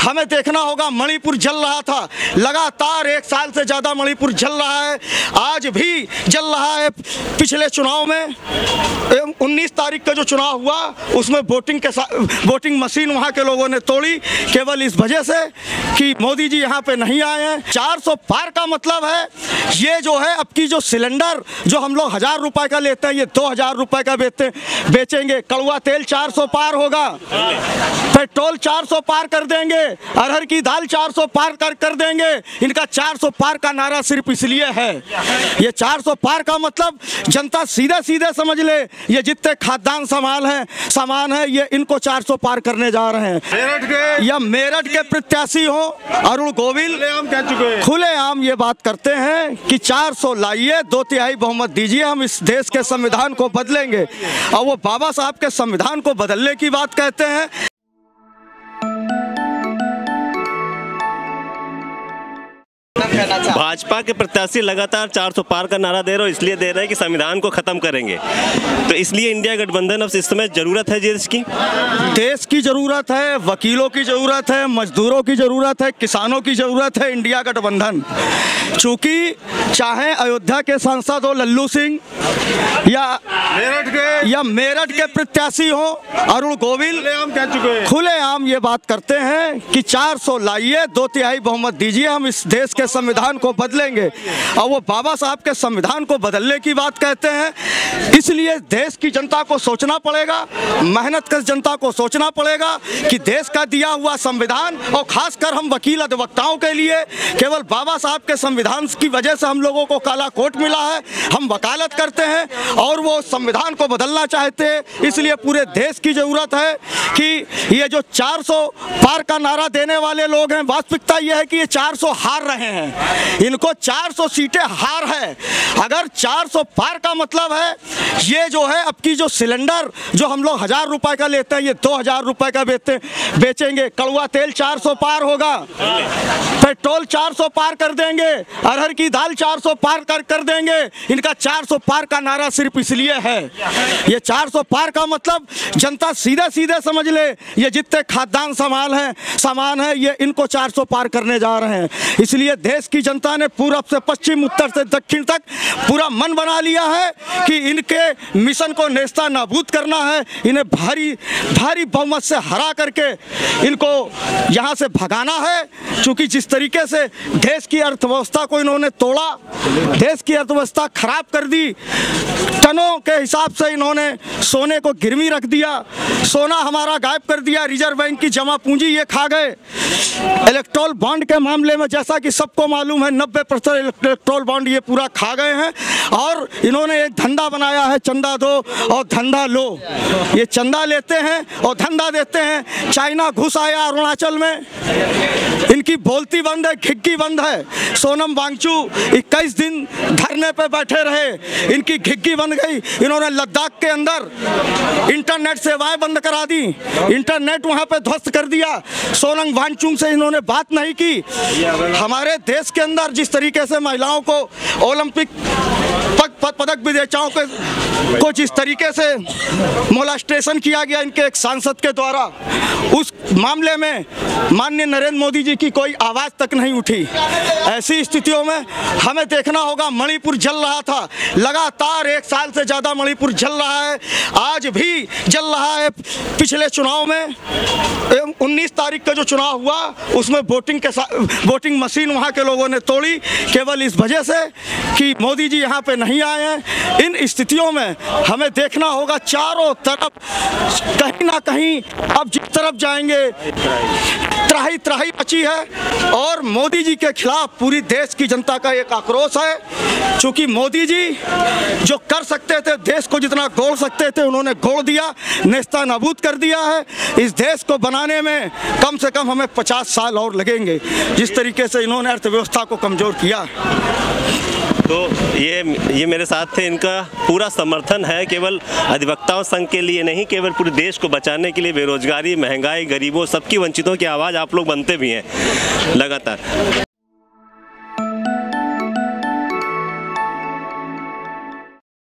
हमें देखना होगा मणिपुर जल रहा था। लगातार एक साल से ज़्यादा मणिपुर जल रहा है। आज भी जल रहा है पिछले चुनाव में। उन्नीस तारीख का जो चुनाव हुआ, उसमें वोटिंग के साथ वोटिंग मशीन वहाँ के लोगों ने तोड़ी। केवल इस वजह से कि मोदी जी यहाँ पे नहीं आए हैं। 400 पार का मतलब है, ये जो है, अब की जो सिलेंडर जो हम लोग हज़ार रुपए का लेते हैं, ये दो हज़ार रुपए का बेचते बेचेंगे कड़ुआ तेल 400 पार होगा, पेट्रोल 400 पार कर देंगे। अरहर की दाल 400 पार कर कर देंगे। इनका 400 पार का नारा सिर्फ़ इसलिए है। ये 400 पार का मतलब जनता सीधे सीधे समझ ले ये जितने खाद्यान्न सामान है सामान है ये इनको 400 पार करने जा रहे हैं। मेरठ के या मेरठ के प्रत्याशी हो अरुण गोविल हम कह चुके हैं। खुले आम ये बात करते हैं कि 400 लाइए दो तिहाई बहुमत दीजिए हम इस देश के संविधान को बदलेंगे। और वो बाबा साहब के संविधान को बदलने की बात कहते हैं। भाजपा के प्रत्याशी लगातार 400 पार का नारा दे रहे हो इसलिए दे रहे हैं कि संविधान को खत्म करेंगे। तो इसलिए इंडिया गठबंधन अब इस समय ज़रूरत है देश की? देश की ज़रूरत है वकीलों की ज़रूरत है मजदूरों की ज़रूरत है किसानों की ज़रूरत है इंडिया गठबंधन। चूँकि चाहे अयोध्या के सांसद हो लल्लू सिंह या मेरठ के या मेरठ के प्रत्याशी हो अरुण गोविल हम कह चुके हैं। खुले आम ये बात करते हैं कि 400 लाइए दो तिहाई बहुमत दीजिए हम इस देश के संविधान को बदलेंगे। और वो बाबा साहब के संविधान को बदलने की बात कहते हैं इसलिए देश की जनता को सोचना पड़ेगा मेहनत कर जनता को सोचना पड़ेगा कि देश का दिया हुआ संविधान और खासकर हम वकील अधिवक्ताओं के लिए केवल बाबा साहब के संविधान की वजह से हम लोगों को काला कोट मिला है। हम वकालत करते हैं और वो संविधान को बदलना चाहते हैं। इसलिए पूरे देश की ज़रूरत है कि ये जो 400 पार का नारा देने वाले लोग हैं, वास्तविकता ये है कि ये 400 हार रहे हैं। इनको 400 सीटें हार है। अगर 400 पार का मतलब है, ये जो है, अब की जो सिलेंडर जो हम लोग हज़ार रुपए का लेते हैं, ये दो हज़ार रुपए का बेचते बेचेंगे। कड़ुआ तेल 400 पार होगा, पेट्रोल 400 पार कर देंगे। अरहर की दाल 400 पार कर कर देंगे। इनका 400 पार का नारा सिर्फ़ इसलिए है। ये 400 पार का मतलब जनता सीधे सीधे समझ ले, ये जितने खाद्यान्न सामान है सामान है, ये इनको 400 पार करने जा रहे हैं। इसलिए देश की जनता ने पूरब से पश्चिम, उत्तर से दक्षिण तक पूरा मन बना लिया है कि इनके मिशन को नेस्ता नाबूद करना है, इन्हें भारी भारी बहुमत से हरा करके इनको यहाँ से भगाना है। क्योंकि जिस तरीके से देश की अर्थव्यवस्था को इन्होंने तोड़ा। देश की अर्थव्यवस्था खराब कर दी। टनों के हिसाब से इन्होंने सोने को गिरवी रख दिया, सोना हमारा गायब कर दिया, रिज़र्व बैंक की जमा पूंजी ये खा गए। इलेक्ट्रोल बॉन्ड के मामले में जैसा कि सबको मालूम है, नब्बे प्रतिशत इलेक्ट्रोल बॉन्ड ये पूरा खा गए हैं और इन्होंने एक धंधा बनाया है, चंदा दो और धंधा लो। ये चंदा लेते हैं और धंधा देते हैं। चाइना घुस आया अरुणाचल में। इनकी बोलती बंद है, घिग्गी बंद है। सोनम वांगचू 21 दिन धरने पर बैठे रहे। इनकी घिग्गी बन गई। इन्होंने लद्दाख के अंदर इंटरनेट सेवाएँ बंद करा दी। इंटरनेट वहाँ पे ध्वस्त कर दिया। सोलंग वांगचुंग से इन्होंने बात नहीं की। हमारे देश के अंदर जिस तरीके से महिलाओं को ओलंपिक पद, पद, पदक विजेताओं के को जिस तरीके से मोलास्ट्रेशन किया गया इनके एक सांसद के द्वारा उस मामले में माननीय नरेंद्र मोदी जी की कोई आवाज़ तक नहीं उठी। ऐसी स्थितियों में हमें देखना होगा मणिपुर जल रहा था। लगातार एक साल से ज़्यादा मणिपुर जल रहा है। आज भी जल रहा है। पिछले चुनाव में उन्नीस तारीख का जो चुनाव हुआ उसमें वोटिंग के साथ वोटिंग मशीन वहाँ के लोगों ने तोड़ी। केवल इस वजह से कि मोदी जी यहाँ पे नहीं आए। हैं। इन स्थितियों में हमें देखना होगा चारों तरफ़ कहीं ना कहीं अब जिस तरफ़ जाएँगे, त्राही त्राही मची है और मोदी जी के खिलाफ पूरी देश की जनता का एक आक्रोश है। क्योंकि मोदी जी जो कर सकते थे, देश को जितना गोल सकते थे, उन्होंने गोल दिया नेस्ता नाबूद कर दिया है। इस देश को बनाने में कम से कम हमें पचास साल और लगेंगे। जिस तरीके से इन्होंने अर्थव्यवस्था को कमज़ोर किया। तो ये ये मेरे साथ थे। इनका पूरा समर्थन है केवल अधिवक्ताओं संघ के लिए नहीं, केवल पूरे देश को बचाने के लिए बेरोजगारी, महँगाई, गरीबों, सबकी वंचितों की आवाज़ आप लोग बनते भी हैं, लगातार।